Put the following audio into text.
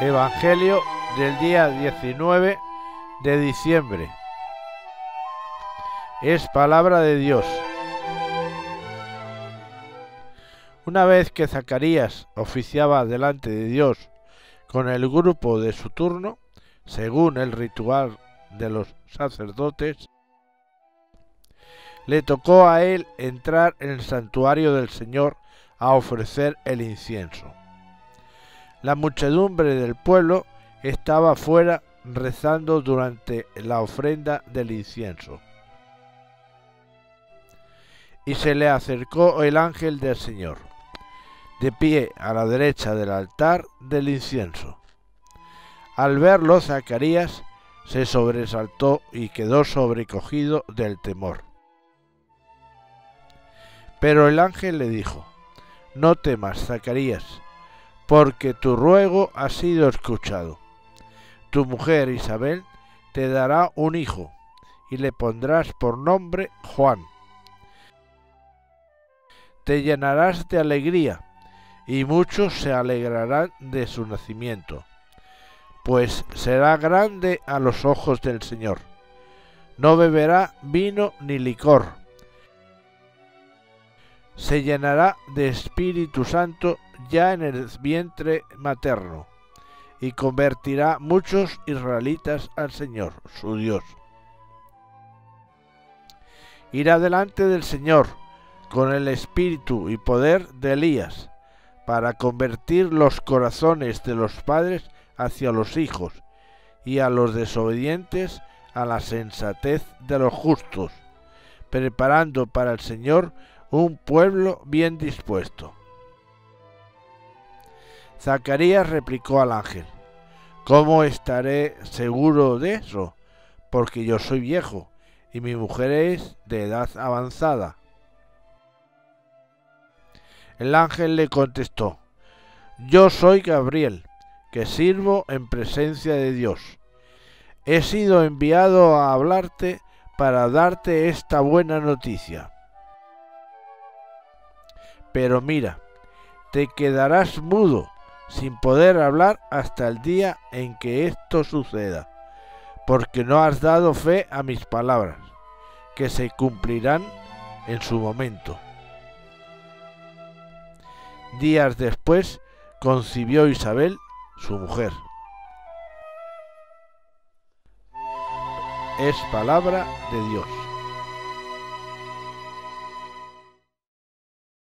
Evangelio del día 19 de diciembre. Es palabra de Dios. Una vez que Zacarías oficiaba delante de Dios con el grupo de su turno, según el ritual de los sacerdotes, le tocó a él entrar en el santuario del Señor a ofrecer el incienso. La muchedumbre del pueblo estaba fuera rezando durante la ofrenda del incienso. Y se le acercó el ángel del Señor, de pie a la derecha del altar del incienso. Al verlo, Zacarías se sobresaltó y quedó sobrecogido del temor. Pero el ángel le dijo, No temas, Zacarías, porque tu ruego ha sido escuchado. Tu mujer Isabel te dará un hijo, y le pondrás por nombre Juan. Te llenarás de alegría, y muchos se alegrarán de su nacimiento, pues será grande a los ojos del Señor. No beberá vino ni licor, se llenará de Espíritu Santo ya en el vientre materno, y convertirá muchos israelitas al Señor, su Dios. Irá delante del Señor con el espíritu y poder de Elías, para convertir los corazones de los padres hacia los hijos, y a los desobedientes a la sensatez de los justos, preparando para el Señor un pueblo bien dispuesto. Zacarías replicó al ángel, ¿Cómo estaré seguro de eso? Porque yo soy viejo y mi mujer es de edad avanzada. El ángel le contestó, Yo soy Gabriel, que sirvo en presencia de Dios. He sido enviado a hablarte para darte esta buena noticia. Pero mira, te quedarás mudo, sin poder hablar hasta el día en que esto suceda, porque no has dado fe a mis palabras, que se cumplirán en su momento. Días después concibió Isabel, su mujer. Es palabra de Dios.